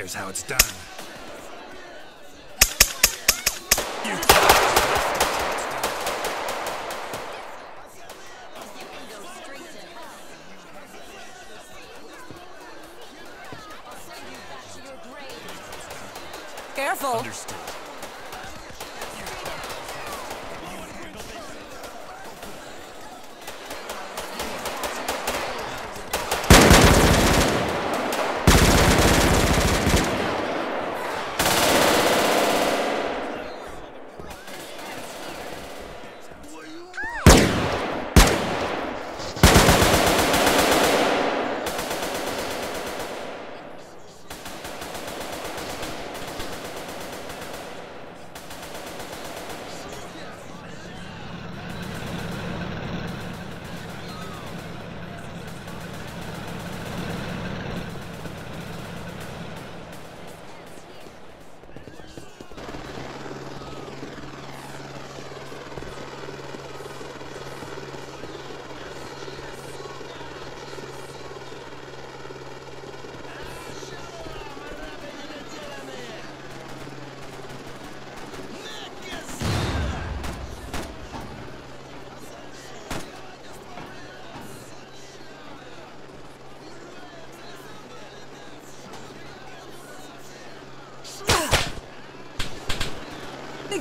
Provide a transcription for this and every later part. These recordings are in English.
Here's how it's done. You Careful! understood.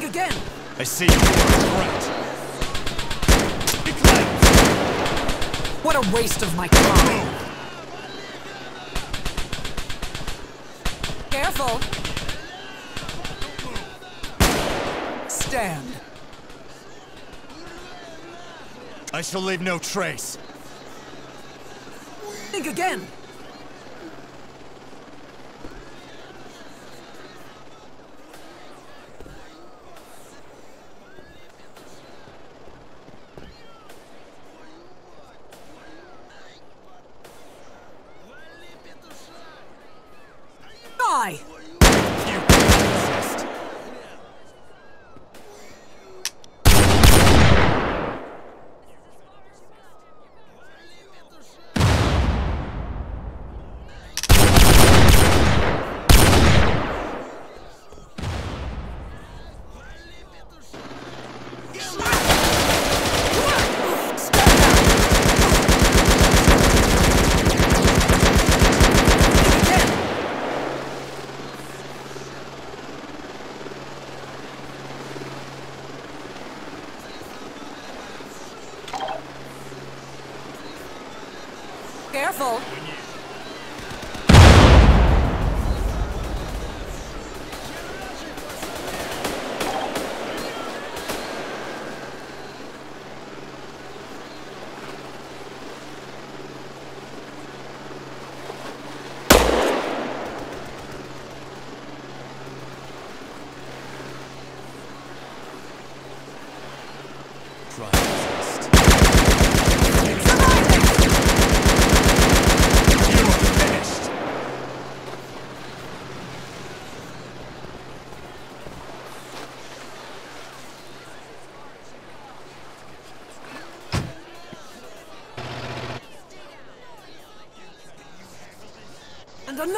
Again! I see you. Right. Be. What a waste of my time! Careful! Stand! I shall leave no trace. Think again! Careful!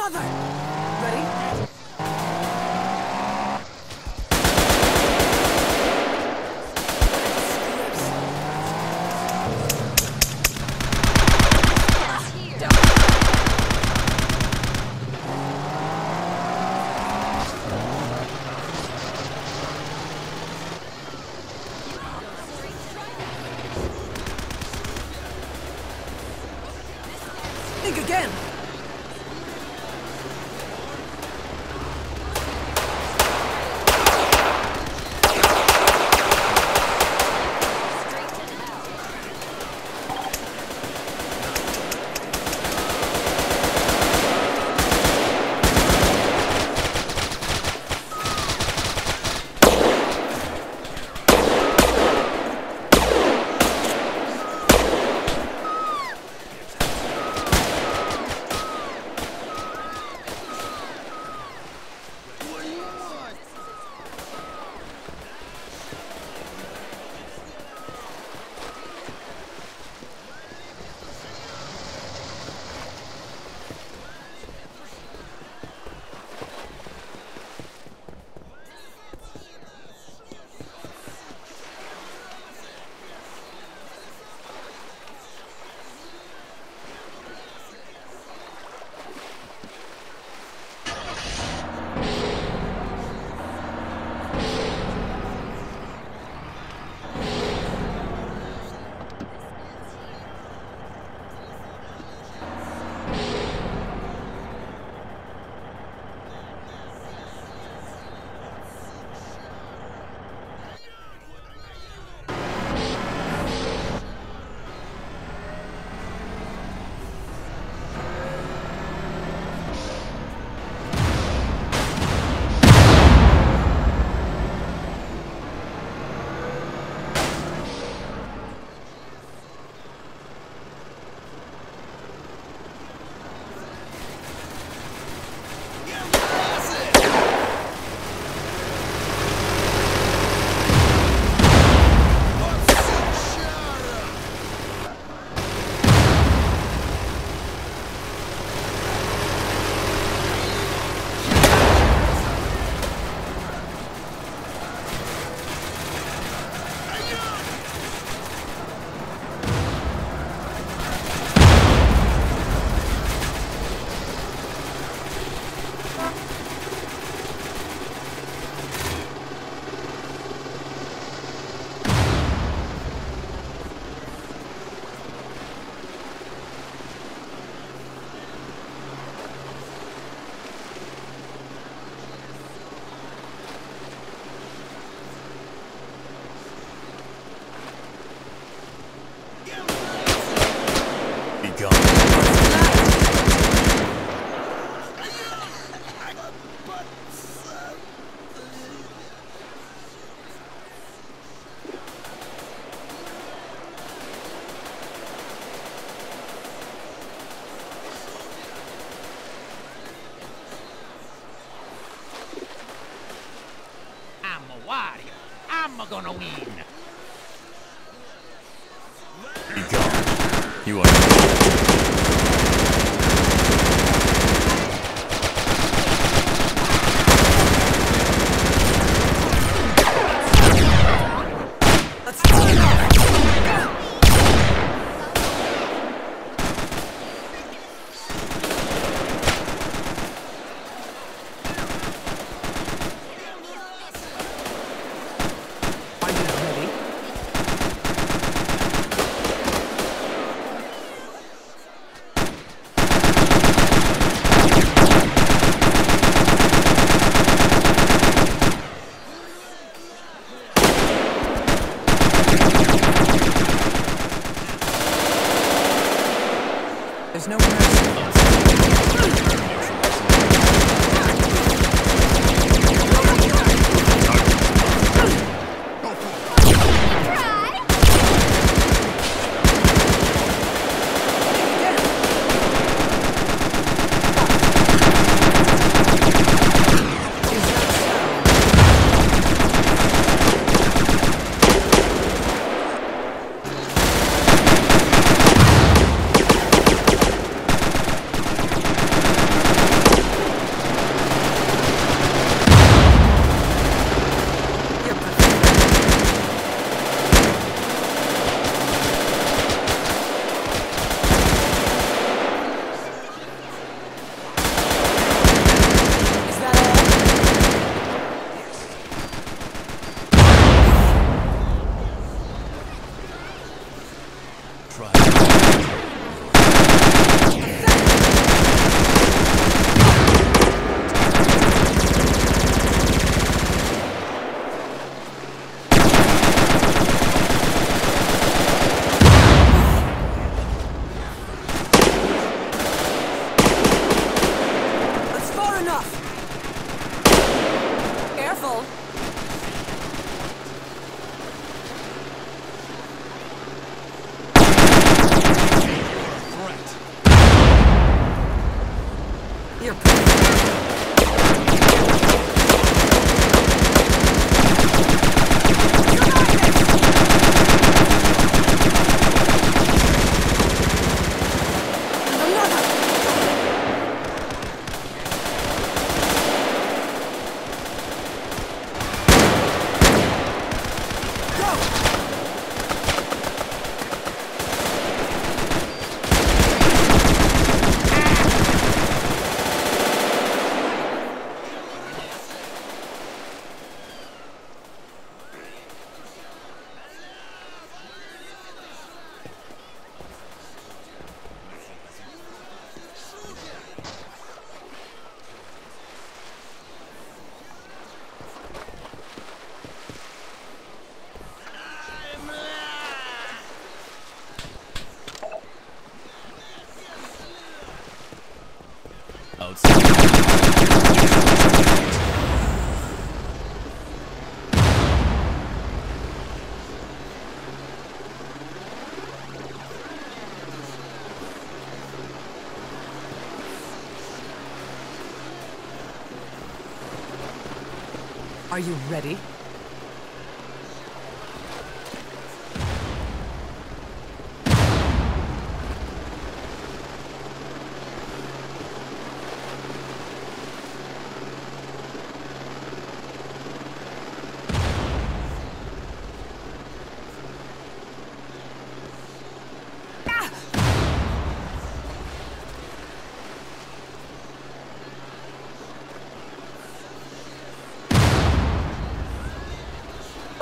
Another! Gone. Are you ready?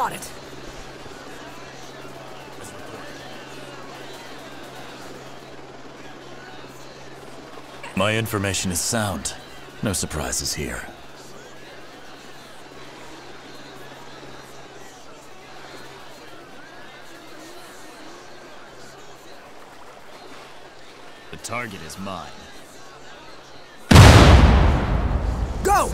Got it. My information is sound. No surprises here. The target is mine. Go!